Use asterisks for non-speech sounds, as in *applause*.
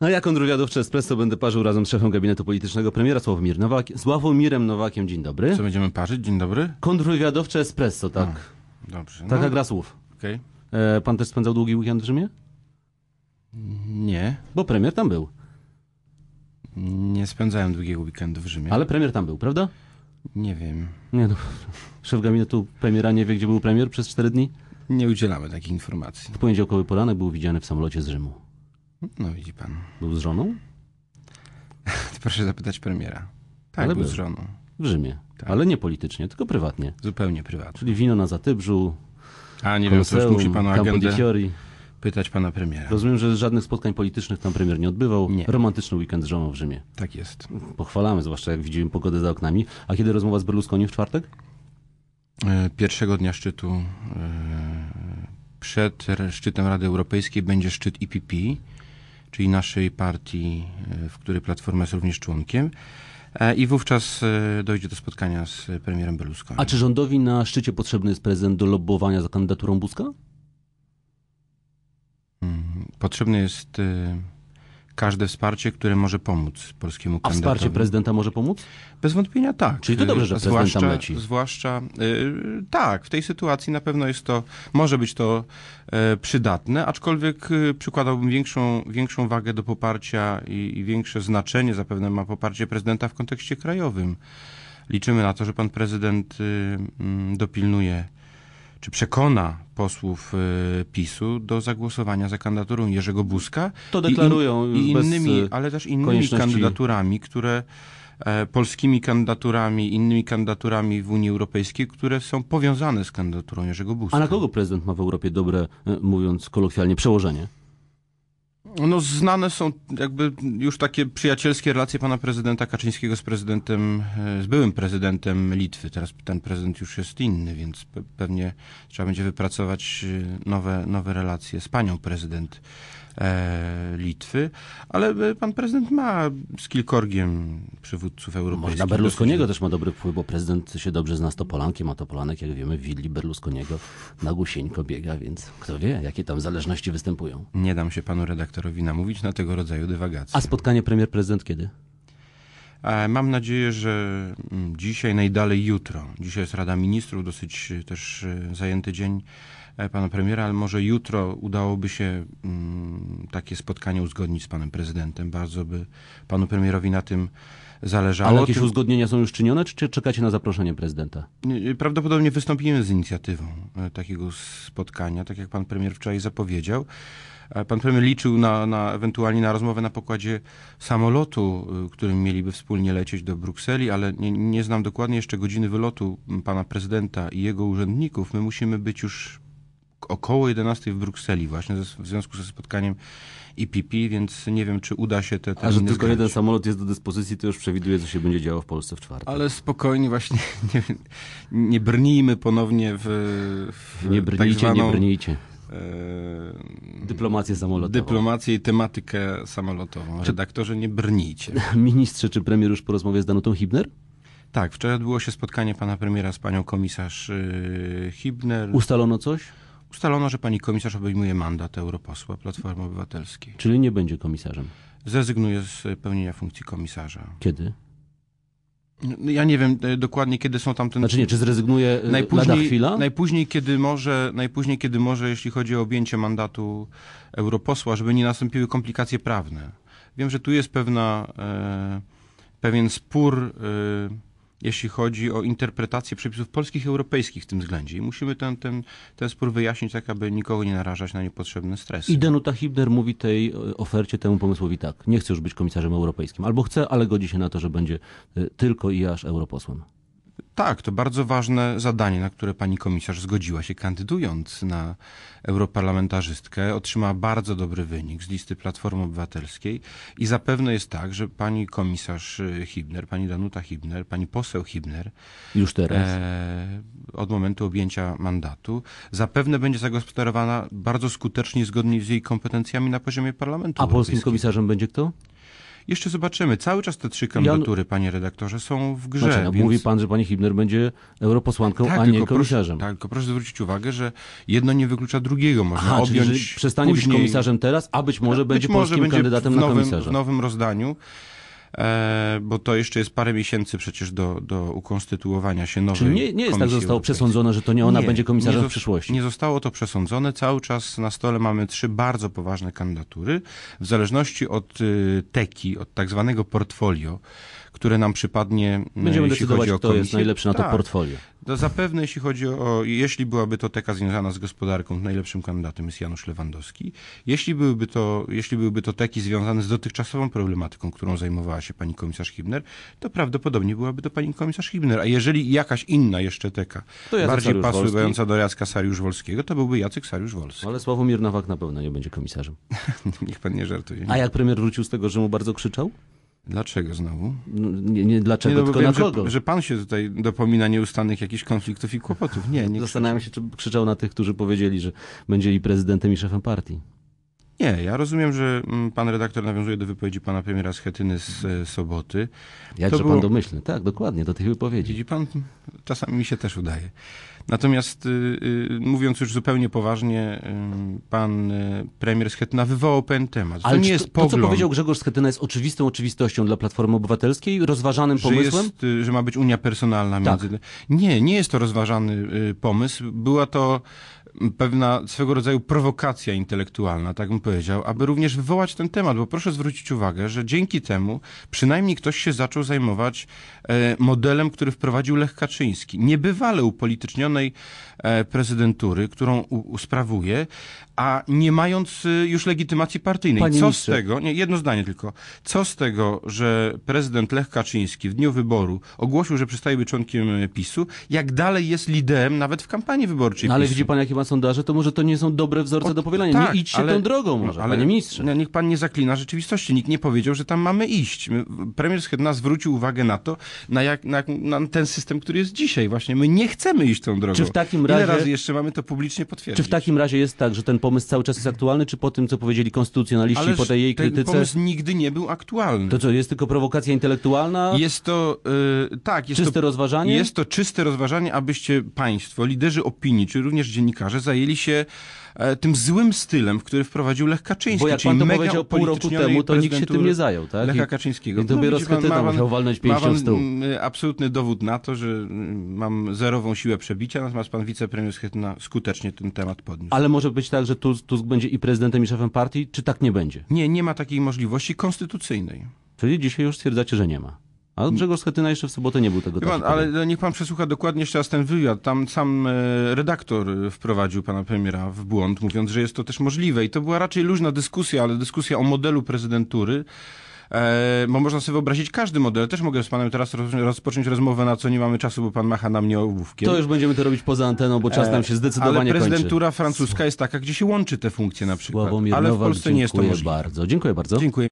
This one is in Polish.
A ja kontrwywiadowcze Espresso będę parzył razem z szefem gabinetu politycznego premiera Sławomir Nowak, Sławomirem Nowakiem. Dzień dobry. Co będziemy parzyć? Dzień dobry. Kontrwywiadowcze Espresso, tak. Dobrze. Taka no, gra słów. okej. E, pan też spędzał długi weekend w Rzymie? Nie, Bo premier tam był. nie spędzałem długiego weekendu w Rzymie. Ale premier tam był, prawda? Nie wiem. Nie no, szef gabinetu premiera nie wie, gdzie był premier przez cztery dni? Nie udzielamy takich informacji. W poniedziałkowy poranek był widziany w samolocie z Rzymu. No widzi pan. Był z żoną? *laughs* Proszę zapytać premiera. Tak, Ale był był. z żoną. W Rzymie. Tak. Ale nie politycznie, tylko prywatnie. Zupełnie prywatnie. Czyli wino na Zatybrzu, A nie wiem, co już musi pan o agendę pytać pana premiera. Rozumiem, że żadnych spotkań politycznych tam premier nie odbywał. Nie. Romantyczny weekend z żoną w Rzymie. Tak jest. Pochwalamy, zwłaszcza jak widzimy pogodę za oknami. A kiedy rozmowa z Berlusconi w czwartek? E, Pierwszego dnia szczytu e, przed szczytem Rady Europejskiej będzie szczyt IPP, czyli naszej partii, e, w której Platforma jest również członkiem. E, I wówczas e, dojdzie do spotkania z premierem Berlusconi. A czy rządowi na szczycie potrzebny jest prezydent do lobbowania za kandydaturą Buzka? Mm, Potrzebne jest każde wsparcie, które może pomóc polskiemu A kandydatowi. wsparcie prezydenta może pomóc? Bez wątpienia tak. Czyli to dobrze, że prezydent tam leci. Zwłaszcza, e, tak, w tej sytuacji na pewno jest to, może być to e, przydatne, aczkolwiek e, przykładałbym większą, większą wagę do poparcia i, i większe znaczenie zapewne ma poparcie prezydenta w kontekście krajowym. Liczymy na to, że pan prezydent y, mm, dopilnuje czy przekona posłów y, PiSu do zagłosowania za kandydaturą Jerzego Buzka To i- deklarują i, i bez, innymi, y, ale też innymi kandydaturami, które e, polskimi kandydaturami, innymi kandydaturami w Unii Europejskiej, które są powiązane z kandydaturą Jerzego Buzka. A na kogo prezydent ma w Europie dobre, e, mówiąc kolokwialnie, przełożenie? No znane są jakby już takie przyjacielskie relacje pana prezydenta Kaczyńskiego z prezydentem, e, z byłym prezydentem Litwy. Teraz ten prezydent już jest inny, więc pe- pewnie trzeba będzie wypracować e, nowe, nowe relacje z panią prezydent e, Litwy. Ale pan prezydent ma z kilkorgiem przywódców europejskich. Może na Berlusconiego też ma dobry wpływ, bo prezydent się dobrze zna z Topolankiem, a Topolanek, jak wiemy, w willi Berlusconiego na gusieńko biega, więc kto wie, jakie tam zależności występują. Nie dam się panu redaktorowi namówić na tego rodzaju dywagacje. A spotkanie premier-prezydent kiedy? Mam nadzieję, że mm, dzisiaj, najdalej jutro. Dzisiaj jest Rada Ministrów, dosyć e, też e, zajęty dzień e, pana premiera, ale może jutro udałoby się mm, takie spotkanie uzgodnić z panem prezydentem. Bardzo by panu premierowi na tym zależało. Ale jakieś uzgodnienia są już czynione, czy czekacie na zaproszenie prezydenta? Nie, Prawdopodobnie wystąpimy z inicjatywą e, takiego spotkania, tak jak pan premier wczoraj zapowiedział. E, Pan premier liczył na, na ewentualnie na rozmowę na pokładzie samolotu, y, którym mieliby wspólnie lecieć do Brukseli, ale nie, nie znam dokładnie jeszcze godziny wylotu pana prezydenta i jego urzędników. My musimy być już około 11 w Brukseli właśnie w związku ze spotkaniem IPP, więc nie wiem, czy uda się te A że tylko zgrać. jeden samolot jest do dyspozycji, to już przewiduje, co się będzie działo w Polsce w czwartek. Ale spokojnie właśnie, *laughs* nie, nie brnijmy ponownie w, w nie tak brnijcie, zwaną, nie brnijcie. E, Dyplomację samolotową. dyplomację i tematykę samolotową. Redaktorze, nie brnijcie. *laughs* Ministrze czy premier już po rozmowie z Danutą Hibner? Tak, wczoraj odbyło się spotkanie pana premiera z panią komisarz e, Hibner. Ustalono coś? Ustalono, że pani komisarz obejmuje mandat europosła Platformy Obywatelskiej. Czyli nie będzie komisarzem. Zrezygnuje z pełnienia funkcji komisarza. Kiedy? No, Ja nie wiem e, dokładnie, kiedy są tam ten... Znaczy nie, czy zrezygnuje lada Najpóźniej, chwila? najpóźniej, kiedy może, najpóźniej, kiedy może, jeśli chodzi o objęcie mandatu europosła, żeby nie nastąpiły komplikacje prawne. Wiem, że tu jest pewna, e, pewien spór, e, jeśli chodzi o interpretację przepisów polskich i europejskich w tym względzie. I musimy ten, ten, ten spór wyjaśnić, tak aby nikogo nie narażać na niepotrzebne stresy. I Danuta Hibner mówi tej e, ofercie, temu pomysłowi tak. Nie chcę już być komisarzem europejskim. Albo chce, ale godzi się na to, że będzie e, tylko i aż europosłem. Tak, to bardzo ważne zadanie, na które pani komisarz zgodziła się kandydując na europarlamentarzystkę. Otrzymała bardzo dobry wynik z listy Platformy Obywatelskiej i zapewne jest tak, że pani komisarz Hibner, pani Danuta Hibner, pani poseł Hibner Już teraz. e, od momentu objęcia mandatu zapewne będzie zagospodarowana bardzo skutecznie zgodnie z jej kompetencjami na poziomie Parlamentu A polskim komisarzem będzie kto? Jeszcze zobaczymy. Cały czas te trzy kandydatury, panie redaktorze, są w grze. Znaczy, no, więc... Mówi pan, że pani Hibner będzie europosłanką, Tak, a nie komisarzem. Proszę, tak, tylko proszę zwrócić uwagę, że jedno nie wyklucza drugiego. Można Aha, czyli objąć że przestanie później... być komisarzem teraz, a być może Być będzie może polskim będzie kandydatem w na nowym, komisarza. W nowym rozdaniu. E, bo to jeszcze jest parę miesięcy przecież do, do ukonstytuowania się nowej Czyli nie, nie jest tak, zostało przesądzone, że to nie ona Nie, będzie komisarzem nie w przyszłości. Nie zostało to przesądzone. Cały czas na stole mamy trzy bardzo poważne kandydatury. W zależności od y, teki, od tak zwanego portfolio, które nam przypadnie, y, Będziemy jeśli decydować, chodzi o kto jest najlepszy na to Tak. portfolio. To zapewne, jeśli chodzi o, jeśli byłaby to teka związana z gospodarką, najlepszym kandydatem jest Janusz Lewandowski. Jeśli byłyby to, jeśli byłyby to teki związane z dotychczasową problematyką, którą zajmowała się pani komisarz Hibner, to prawdopodobnie byłaby to pani komisarz Hibner. A jeżeli jakaś inna jeszcze teka, bardziej pasująca do Jacka Sariusz-Wolskiego, to byłby Jacek Sariusz-Wolski. Ale Sławomir Nowak na pewno nie będzie komisarzem. *laughs* Niech pan nie żartuje. A jak premier wrócił z tego, że mu bardzo krzyczał? Dlaczego znowu? No, Nie, nie dlaczego, Nie, no, tylko wiem, na kogo. że, że pan się tutaj dopomina nieustannych jakichś konfliktów i kłopotów. Nie, nie *laughs* Zastanawiam się, czy krzyczał na tych, którzy powiedzieli, że będzie i prezydentem, i szefem partii. Nie, ja rozumiem, że mm, pan redaktor nawiązuje do wypowiedzi pana premiera Schetyny z e, soboty. Jakże było- pan domyślny. Tak, dokładnie, do tych wypowiedzi. Widzi pan, czasami mi się też udaje. Natomiast y, y, mówiąc już zupełnie poważnie, y, pan premier Schetyna wywołał pewien temat. To Ale nie czy jest to, to, co powiedział Grzegorz Schetyna jest oczywistą oczywistością dla Platformy Obywatelskiej, rozważanym że, pomysłem? jest, y, że ma być unia personalna Tak. między... Nie, nie jest to rozważany pomysł. Była to pewna swego rodzaju prowokacja intelektualna, tak bym powiedział, aby również wywołać ten temat, bo proszę zwrócić uwagę, że dzięki temu przynajmniej ktoś się zaczął zajmować e, modelem, który wprowadził Lech Kaczyński. Niebywale upolitycznionej e, prezydentury, którą u, usprawuje, a nie mając y, już legitymacji partyjnej. Panie Co ministrze. z tego, nie, jedno zdanie tylko, co z tego, że prezydent Lech Kaczyński w dniu wyboru ogłosił, że przestaje być członkiem e, PiSu, jak dalej jest liderem nawet w kampanii wyborczej No, ale widzi pan, jakie ma sondaże, to może to nie są dobre wzorce O, do powielania. tak, nie idźcie ale- tą drogą może, ale panie ministrze. no, Niech pan nie zaklina rzeczywistości. Nikt nie powiedział, że tam mamy iść. Premier Schetyna zwrócił uwagę na to, na, jak, na, na ten system, który jest dzisiaj. Właśnie my nie chcemy iść tą drogą. Czy w takim Ile razie- razy jeszcze mamy to publicznie potwierdzić? Czy w takim razie jest tak, że ten pomysł cały czas jest aktualny, czy po tym, co powiedzieli konstytucjonaliści, Ale po tej jej ten krytyce, pomysł nigdy nie był aktualny. to co, jest tylko prowokacja intelektualna, Jest to, y, tak, jest czyste to, rozważanie? jest to czyste rozważanie, abyście państwo, liderzy opinii, czy również dziennikarze zajęli się e, tym złym stylem, w który wprowadził Lech Kaczyński. Bo jak pan to powiedział pół roku temu, to nikt się tym nie zajął, tak? Lecha Kaczyńskiego. I dopiero widzi pan, Schetyna musiał walnąć pięścią w stół. mm, absolutny dowód na to, że mm, mam zerową siłę przebicia, natomiast pan wicepremier Schetyna skutecznie ten temat podniósł. Ale może być tak, że Tusk, Tusk będzie i prezydentem, i szefem partii, czy tak nie będzie? Nie, nie ma takiej możliwości konstytucyjnej. Czyli dzisiaj już stwierdzacie, że nie ma. A Grzegorz Schetyna jeszcze w sobotę nie był tego pan, ale niech pan przesłucha dokładnie jeszcze raz ten wywiad. Tam sam e, redaktor e, wprowadził pana premiera w błąd, mówiąc, że jest to też możliwe. I to była raczej luźna dyskusja, ale dyskusja o modelu prezydentury. E, bo można sobie wyobrazić każdy model. Też mogę z panem teraz roz, rozpocząć rozmowę, na co nie mamy czasu, bo pan macha na mnie ołówkiem. To już będziemy to robić poza anteną, bo czas nam się zdecydowanie E, Ale kończy. prezydentura francuska jest taka, gdzie się łączy te funkcje na przykład. Sławomir ale w Nowak, Polsce nie jest to dziękuję możliwe. bardzo. Dziękuję bardzo. Dziękuję.